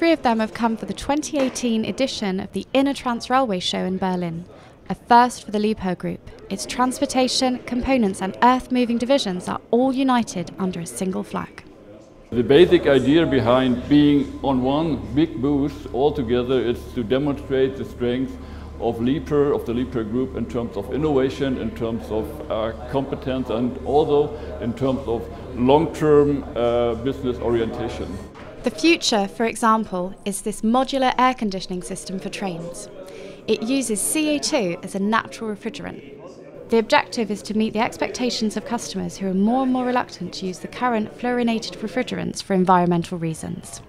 Three of them have come for the 2018 edition of the InnoTrans Railway Show in Berlin, a first for the Liebherr Group. Its transportation, components, and earth moving divisions are all united under a single flag. The basic idea behind being on one big booth all together is to demonstrate the strength of Liebherr, of the Liebherr Group in terms of innovation, in terms of uh, competence, and also in terms of long-term uh, business orientation. The future, for example, is this modular air conditioning system for trains. It uses CO2 as a natural refrigerant. The objective is to meet the expectations of customers who are more and more reluctant to use the current fluorinated refrigerants for environmental reasons.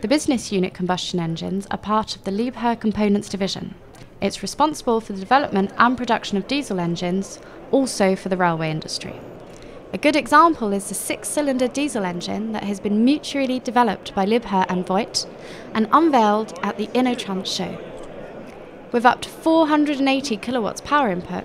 The business unit combustion engines are part of the Liebherr Components division. It's responsible for the development and production of diesel engines, also for the railway industry. A good example is the six cylinder diesel engine that has been mutually developed by Liebherr and Voith and unveiled at the InnoTrans show. With up to 480 kilowatts power input,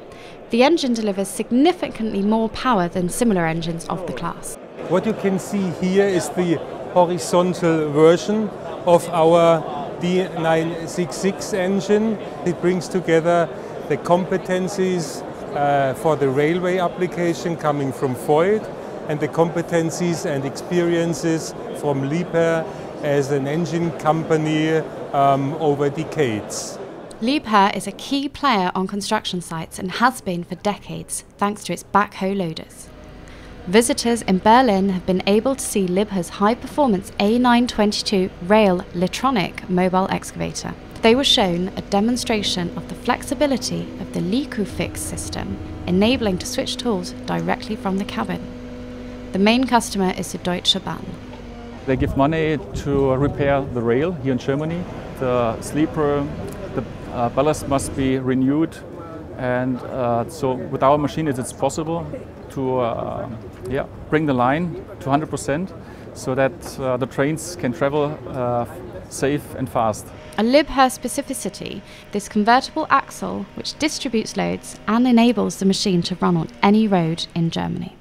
the engine delivers significantly more power than similar engines of the class. What you can see here is the horizontal version of our D966 engine. It brings together the competencies uh, for the railway application coming from Voith and the competencies and experiences from Liebherr as an engine company um, over decades. Liebherr is a key player on construction sites and has been for decades thanks to its backhoe loaders. Visitors in Berlin have been able to see Liebherr's high performance A922 Rail Litronic mobile excavator. They were shown a demonstration of the flexibility of the Likufix system, enabling to switch tools directly from the cabin. The main customer is the Deutsche Bahn. They give money to repair the rail here in Germany. The sleeper, the uh, ballast must be renewed and uh, so with our machine it's possible to uh, yeah, bring the line to 100% so that uh, the trains can travel uh, safe and fast. A Liebherr specificity, this convertible axle which distributes loads and enables the machine to run on any road in Germany.